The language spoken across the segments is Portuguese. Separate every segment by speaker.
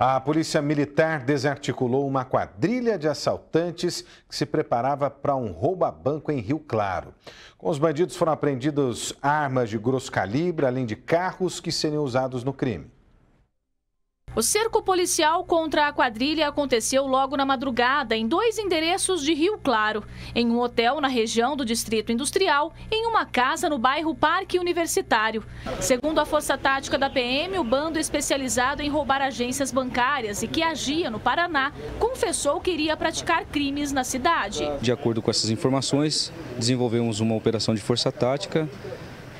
Speaker 1: A polícia militar desarticulou uma quadrilha de assaltantes que se preparava para um roubo a banco em Rio Claro. Com os bandidos foram apreendidos armas de grosso calibre, além de carros que seriam usados no crime.
Speaker 2: O cerco policial contra a quadrilha aconteceu logo na madrugada em dois endereços de Rio Claro, em um hotel na região do Distrito Industrial, em uma casa no bairro Parque Universitário. Segundo a Força Tática da PM, o bando especializado em roubar agências bancárias e que agia no Paraná, confessou que iria praticar crimes na cidade.
Speaker 3: De acordo com essas informações, desenvolvemos uma operação de força tática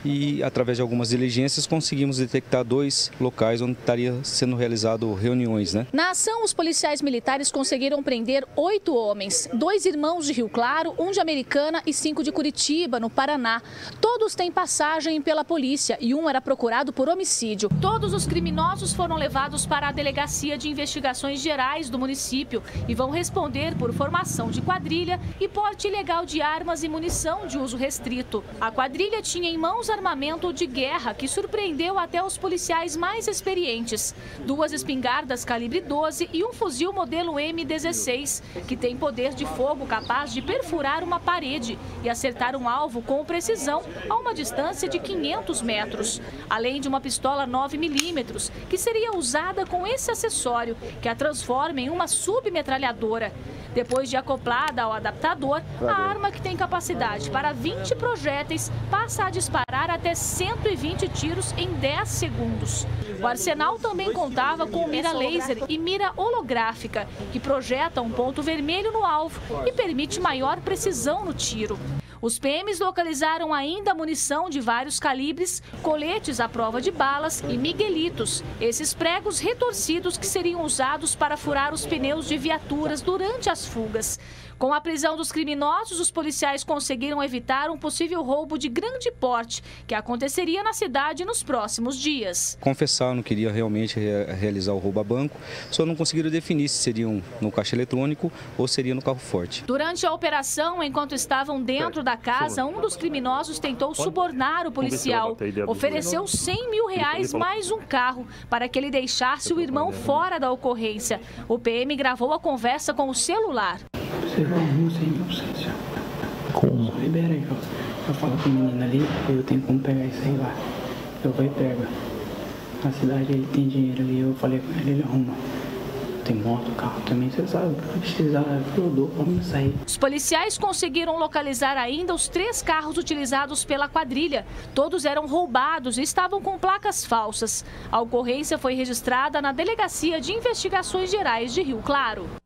Speaker 3: e através de algumas diligências conseguimos detectar dois locais onde estaria sendo realizado reuniões. Né?
Speaker 2: Na ação, os policiais militares conseguiram prender oito homens, dois irmãos de Rio Claro, um de Americana e cinco de Curitiba, no Paraná. Todos têm passagem pela polícia e um era procurado por homicídio. Todos os criminosos foram levados para a Delegacia de Investigações Gerais do município e vão responder por formação de quadrilha e porte ilegal de armas e munição de uso restrito. A quadrilha tinha em mãos armamento de guerra que surpreendeu até os policiais mais experientes. Duas espingardas calibre 12 e um fuzil modelo M16, que tem poder de fogo capaz de perfurar uma parede e acertar um alvo com precisão a uma distância de 500 metros. Além de uma pistola 9mm, que seria usada com esse acessório, que a transforma em uma submetralhadora. Depois de acoplada ao adaptador, a arma que tem capacidade para 20 projéteis passa a disparar até 120 tiros em 10 segundos. O arsenal também contava com mira laser e mira holográfica, que projeta um ponto vermelho no alvo e permite maior precisão no tiro. Os PMs localizaram ainda munição de vários calibres, coletes à prova de balas e miguelitos, esses pregos retorcidos que seriam usados para furar os pneus de viaturas durante as fugas. Com a prisão dos criminosos, os policiais conseguiram evitar um possível roubo de grande porte que aconteceria na cidade nos próximos dias.
Speaker 3: Confessar, não queria realmente realizar o roubo a banco, só não conseguiram definir se seriam no caixa eletrônico ou seria no carro forte.
Speaker 2: Durante a operação, enquanto estavam dentro da casa, um dos criminosos tentou subornar o policial. Ofereceu 100 mil reais mais um carro para que ele deixasse o irmão fora da ocorrência. O PM gravou a conversa com o celular.
Speaker 4: Você vai 100 mil pra
Speaker 1: Como?
Speaker 4: Libera aí. Eu falo com o menino ali, eu tenho como pegar isso aí lá. Eu vou e pego. Na cidade ele tem dinheiro ali, eu falei com ele, ele arruma tem moto, carro também, você sabe, precisar, sair.
Speaker 2: Os policiais conseguiram localizar ainda os três carros utilizados pela quadrilha. Todos eram roubados e estavam com placas falsas. A ocorrência foi registrada na Delegacia de Investigações Gerais de Rio Claro.